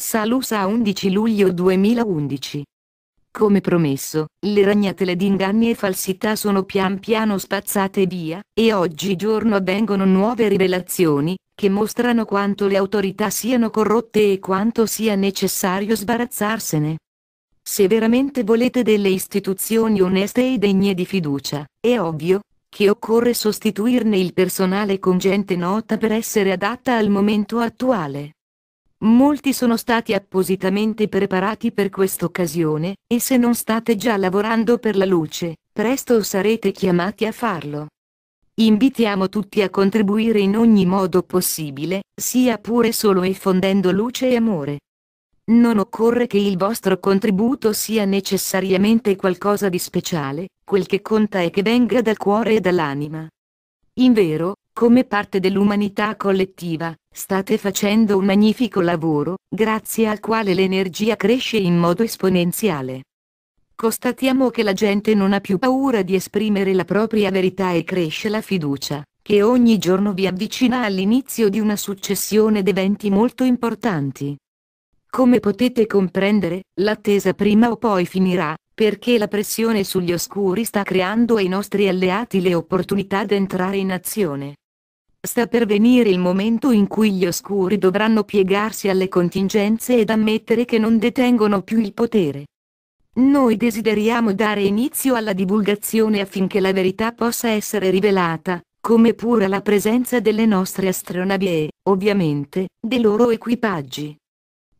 Salusa 11 luglio 2011. Come promesso, le ragnatele di inganni e falsità sono pian piano spazzate via, e oggigiorno avvengono nuove rivelazioni, che mostrano quanto le autorità siano corrotte e quanto sia necessario sbarazzarsene. Se veramente volete delle istituzioni oneste e degne di fiducia, è ovvio, che occorre sostituirne il personale con gente nota per essere adatta al momento attuale. Molti sono stati appositamente preparati per quest'occasione, e se non state già lavorando per la luce, presto sarete chiamati a farlo. Invitiamo tutti a contribuire in ogni modo possibile, sia pure solo effondendo luce e amore. Non occorre che il vostro contributo sia necessariamente qualcosa di speciale, quel che conta è che venga dal cuore e dall'anima. Invero, come parte dell'umanità collettiva, state facendo un magnifico lavoro, grazie al quale l'energia cresce in modo esponenziale. Constatiamo che la gente non ha più paura di esprimere la propria verità e cresce la fiducia, che ogni giorno vi avvicina all'inizio di una successione di eventi molto importanti. Come potete comprendere, l'attesa prima o poi finirà, perché la pressione sugli oscuri sta creando ai nostri alleati le opportunità d'entrare in azione. Sta per venire il momento in cui gli oscuri dovranno piegarsi alle contingenze ed ammettere che non detengono più il potere. Noi desideriamo dare inizio alla divulgazione affinché la verità possa essere rivelata, come pure la presenza delle nostre astronavi e, ovviamente, dei loro equipaggi.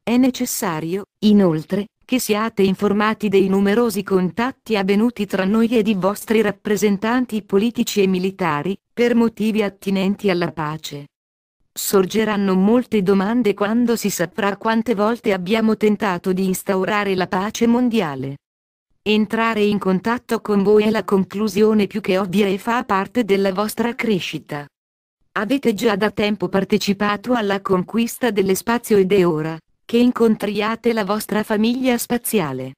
È necessario, inoltre, che siate informati dei numerosi contatti avvenuti tra noi ed i vostri rappresentanti politici e militari, per motivi attinenti alla pace. Sorgeranno molte domande quando si saprà quante volte abbiamo tentato di instaurare la pace mondiale. Entrare in contatto con voi è la conclusione più che ovvia e fa parte della vostra crescita. Avete già da tempo partecipato alla conquista dello spazio ed è ora, che incontriate la vostra famiglia spaziale.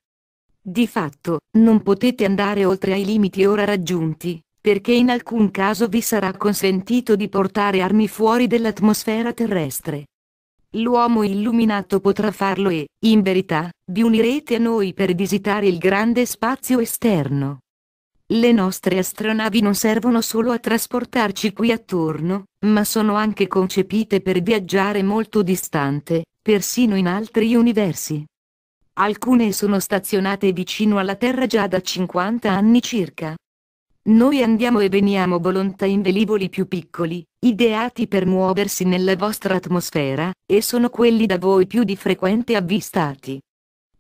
Di fatto, non potete andare oltre ai limiti ora raggiunti, perché in alcun caso vi sarà consentito di portare armi fuori dell'atmosfera terrestre. L'uomo illuminato potrà farlo e, in verità, vi unirete a noi per visitare il grande spazio esterno. Le nostre astronavi non servono solo a trasportarci qui attorno, ma sono anche concepite per viaggiare molto distante, persino in altri universi. Alcune sono stazionate vicino alla Terra già da 50 anni circa. Noi andiamo e veniamo volontà in velivoli più piccoli, ideati per muoversi nella vostra atmosfera, e sono quelli da voi più di frequente avvistati.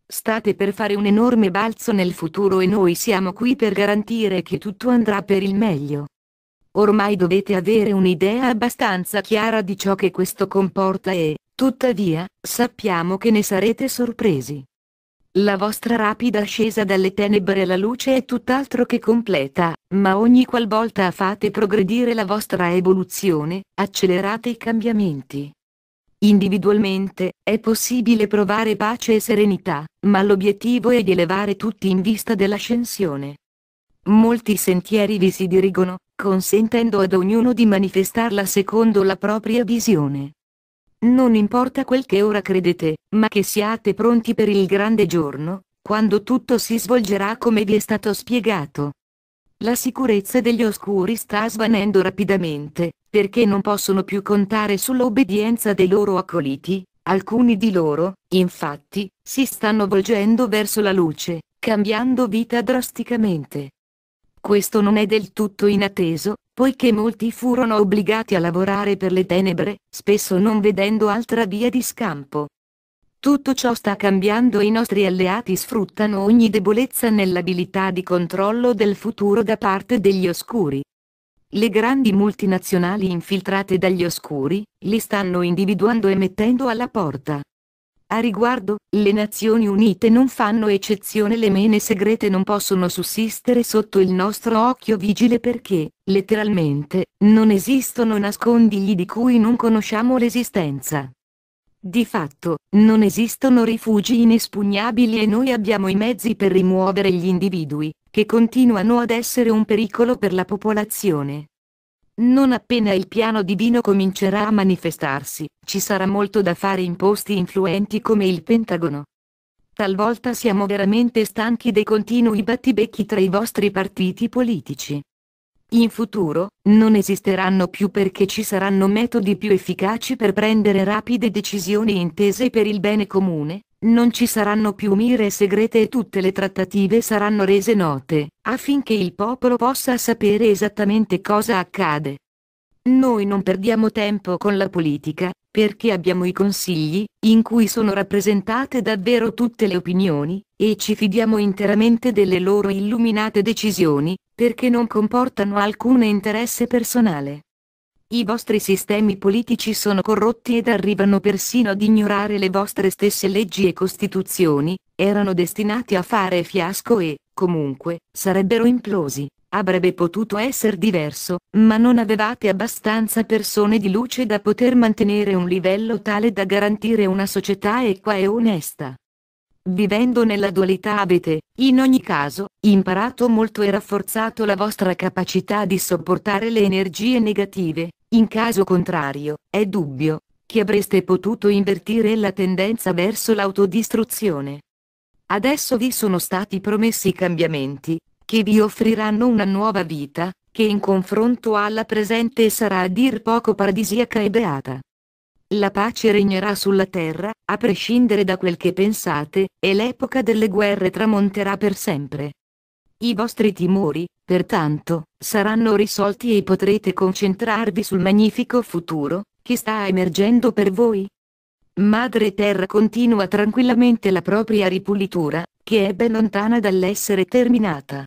State per fare un enorme balzo nel futuro e noi siamo qui per garantire che tutto andrà per il meglio. Ormai dovete avere un'idea abbastanza chiara di ciò che questo comporta e, Tuttavia, sappiamo che ne sarete sorpresi. La vostra rapida ascesa dalle tenebre alla luce è tutt'altro che completa, ma ogni qualvolta fate progredire la vostra evoluzione, accelerate i cambiamenti. Individualmente, è possibile provare pace e serenità, ma l'obiettivo è di elevare tutti in vista dell'ascensione. Molti sentieri vi si dirigono, consentendo ad ognuno di manifestarla secondo la propria visione. Non importa quel che ora credete, ma che siate pronti per il grande giorno, quando tutto si svolgerà come vi è stato spiegato. La sicurezza degli oscuri sta svanendo rapidamente, perché non possono più contare sull'obbedienza dei loro accoliti, alcuni di loro, infatti, si stanno volgendo verso la luce, cambiando vita drasticamente. Questo non è del tutto inatteso, poiché molti furono obbligati a lavorare per le tenebre, spesso non vedendo altra via di scampo. Tutto ciò sta cambiando e i nostri alleati sfruttano ogni debolezza nell'abilità di controllo del futuro da parte degli oscuri. Le grandi multinazionali infiltrate dagli oscuri, li stanno individuando e mettendo alla porta. A riguardo, le Nazioni Unite non fanno eccezione le mene segrete non possono sussistere sotto il nostro occhio vigile perché, letteralmente, non esistono nascondigli di cui non conosciamo l'esistenza. Di fatto, non esistono rifugi inespugnabili e noi abbiamo i mezzi per rimuovere gli individui, che continuano ad essere un pericolo per la popolazione. Non appena il piano divino comincerà a manifestarsi, ci sarà molto da fare in posti influenti come il Pentagono. Talvolta siamo veramente stanchi dei continui battibecchi tra i vostri partiti politici. In futuro, non esisteranno più perché ci saranno metodi più efficaci per prendere rapide decisioni intese per il bene comune, non ci saranno più mire segrete e tutte le trattative saranno rese note, affinché il popolo possa sapere esattamente cosa accade. Noi non perdiamo tempo con la politica, perché abbiamo i consigli, in cui sono rappresentate davvero tutte le opinioni, e ci fidiamo interamente delle loro illuminate decisioni, perché non comportano alcun interesse personale. I vostri sistemi politici sono corrotti ed arrivano persino ad ignorare le vostre stesse leggi e costituzioni, erano destinati a fare fiasco e, comunque, sarebbero implosi, Avrebbe potuto essere diverso, ma non avevate abbastanza persone di luce da poter mantenere un livello tale da garantire una società equa e onesta. Vivendo nella dualità avete, in ogni caso, imparato molto e rafforzato la vostra capacità di sopportare le energie negative, in caso contrario, è dubbio, che avreste potuto invertire la tendenza verso l'autodistruzione. Adesso vi sono stati promessi cambiamenti, che vi offriranno una nuova vita, che in confronto alla presente sarà a dir poco paradisiaca e beata. La pace regnerà sulla terra, a prescindere da quel che pensate, e l'epoca delle guerre tramonterà per sempre. I vostri timori, pertanto, saranno risolti e potrete concentrarvi sul magnifico futuro, che sta emergendo per voi. Madre Terra continua tranquillamente la propria ripulitura, che è ben lontana dall'essere terminata.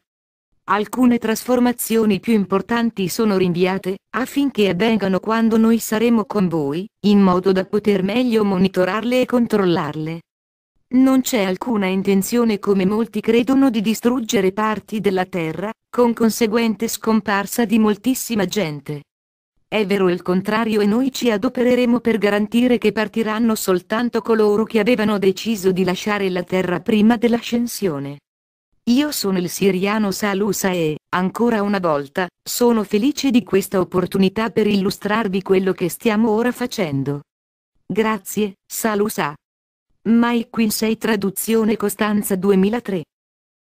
Alcune trasformazioni più importanti sono rinviate, affinché avvengano quando noi saremo con voi, in modo da poter meglio monitorarle e controllarle. Non c'è alcuna intenzione come molti credono di distruggere parti della Terra, con conseguente scomparsa di moltissima gente. È vero il contrario e noi ci adopereremo per garantire che partiranno soltanto coloro che avevano deciso di lasciare la Terra prima dell'ascensione. Io sono il siriano Salusa e, ancora una volta, sono felice di questa opportunità per illustrarvi quello che stiamo ora facendo. Grazie, Salusa. Mike Quinsey Traduzione Costanza 2003